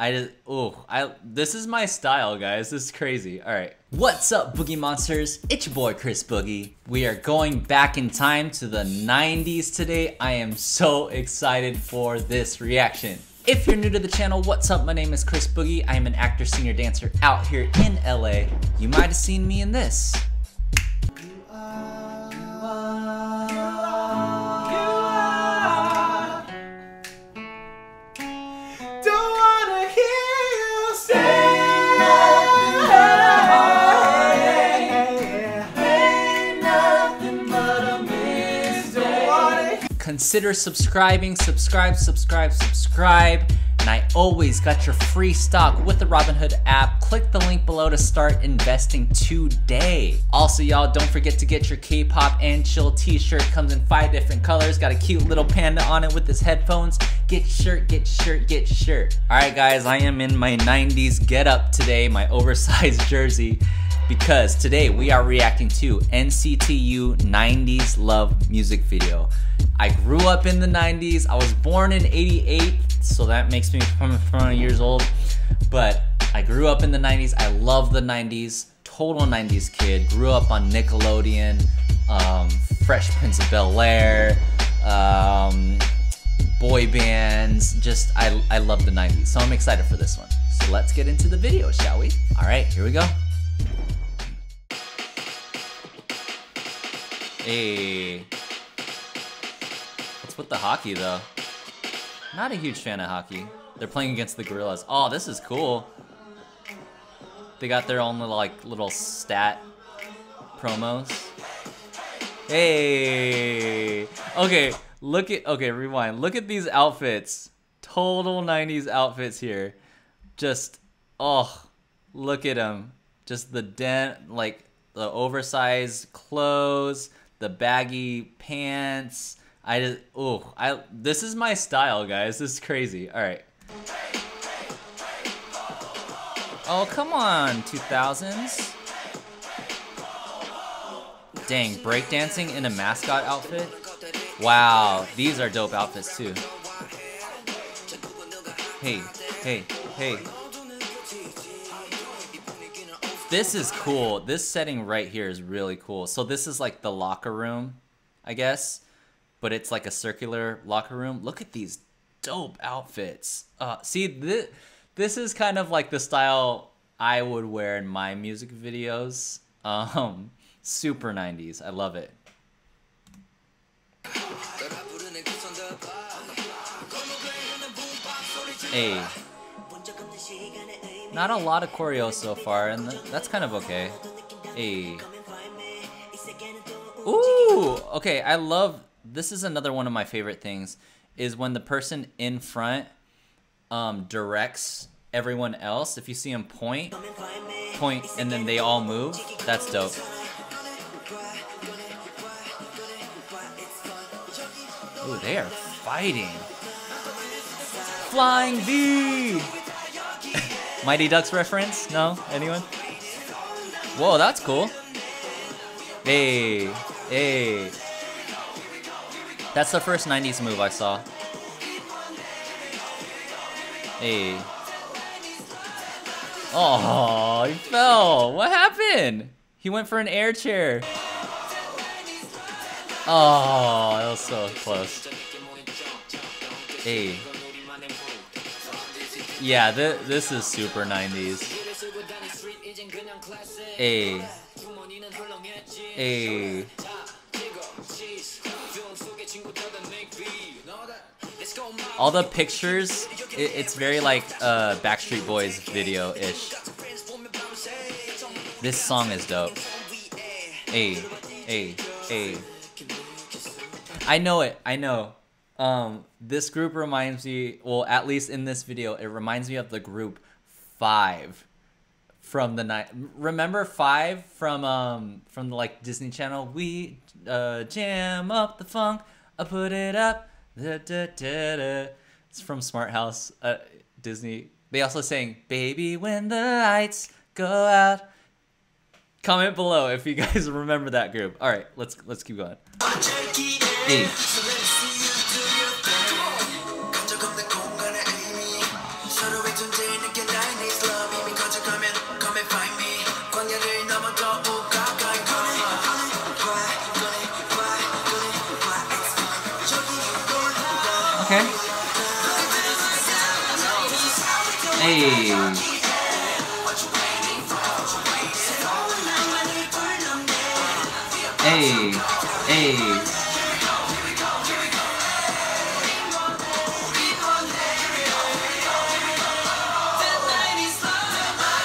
I just, oh, I, this is my style, guys. This is crazy. All right. What's up, Boogy Monsters? It's your boy, Chris Boogy. We are going back in time to the 90s today. I am so excited for this reaction. If you're new to the channel, what's up? My name is Chris Boogy. I am an actor, singer, dancer out here in LA. You might have seen me in this. Consider subscribing, subscribe, subscribe, subscribe. And I always got your free stock with the Robinhood app. Click the link below to start investing today. Also, y'all, don't forget to get your K-pop and chill t-shirt. Comes in five different colors. Got a cute little panda on it with his headphones. Get shirt, get shirt, get shirt. All right, guys, I am in my 90s get up today, my oversized jersey because today we are reacting to NCT U 90s Love music video. I grew up in the 90s. I was born in 88, so that makes me 20 years old. But I grew up in the 90s. I love the 90s. Total 90s kid. Grew up on Nickelodeon, um, Fresh Prince of Bel Air, um, boy bands. Just, I, I love the 90s. So I'm excited for this one. So let's get into the video, shall we? All right, here we go. Hey with the hockey, though. Not a huge fan of hockey. They're playing against the Gorillas. Oh, this is cool. They got their own little, like, little stat promos. Hey! Okay, look at, okay, rewind. Look at these outfits. Total 90s outfits here. Just, oh, look at them. Just the dent, like, the oversized clothes, the baggy pants, I just, oh, I, this is my style, guys. This is crazy. All right. Oh, come on, 2000s. Dang, breakdancing in a mascot outfit? Wow, these are dope outfits too. Hey, hey, hey. This is cool. This setting right here is really cool. So this is like the locker room, I guess but it's like a circular locker room. Look at these dope outfits. Uh, see, this, this is kind of like the style I would wear in my music videos. Um, super 90s. I love it. Hey. Not a lot of choreo so far, and that's kind of okay. Hey. Ooh, okay, I love this is another one of my favorite things is when the person in front um, directs everyone else. If you see them point, point, and then they all move, that's dope. Ooh, they are fighting. Flying V! Mighty Ducks reference? No? Anyone? Whoa, that's cool. Hey, hey. That's the first 90s move I saw. Hey. Oh, he fell. What happened? He went for an air chair. Oh, that was so close. Hey. Yeah, th this is super 90s. Hey. Hey. All the pictures, it, it's very like uh, Backstreet Boys video-ish. This song is dope. Hey, hey, hey. I know it. I know. Um, this group reminds me, well, at least in this video, it reminds me of the group Five from the night. Remember Five from um from the like Disney Channel? We uh, jam up the funk. I put it up. Da, da, da, it's from Smart House. Uh, Disney. They also sang "Baby When the Lights Go Out." Comment below if you guys remember that group. All right, let's let's keep going. Hey. Okay. Hey. Hey. Hey.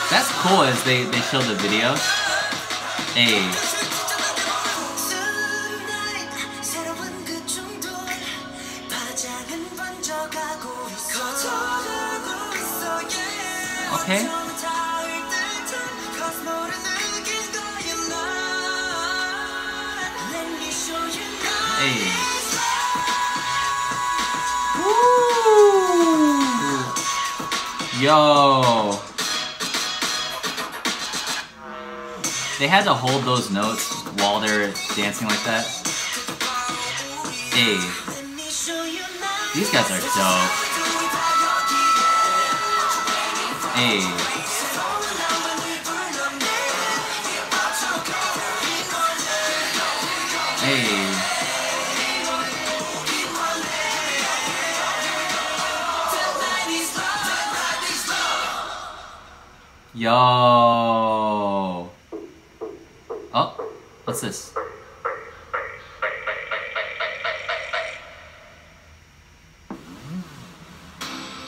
That's cool as they, they show the video. Hey. Okay. Hey. Woo! Yo. They had to hold those notes while they're dancing like that. Hey. These guys are dope. Hey. Hey. Yo. Oh, what's this?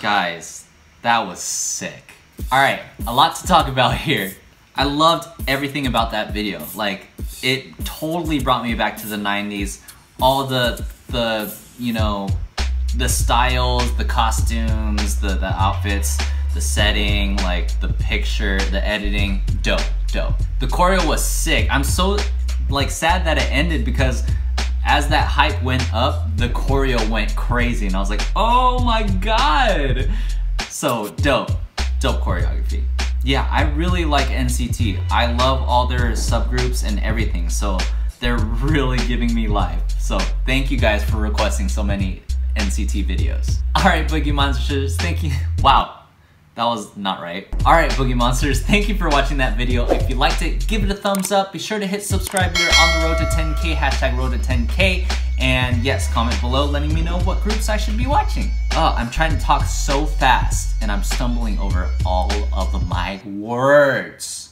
Guys, that was sick. Alright, a lot to talk about here. I loved everything about that video. Like, it totally brought me back to the 90s. All the, the, you know, the styles, the costumes, the, the outfits, the setting, like the picture, the editing, dope, dope. The choreo was sick. I'm so like sad that it ended because as that hype went up, the choreo went crazy and I was like, oh my god. So dope, dope choreography. Yeah, I really like NCT. I love all their subgroups and everything. So they're really giving me life. So thank you guys for requesting so many NCT videos. All right, Boogy Monsters, thank you. Wow, that was not right. All right, Boogy Monsters, thank you for watching that video. If you liked it, give it a thumbs up. Be sure to hit subscribe. We're on the road to 10K, hashtag road to 10K. And yes, comment below letting me know what groups I should be watching. Oh, I'm trying to talk so fast and I'm stumbling over all of my words.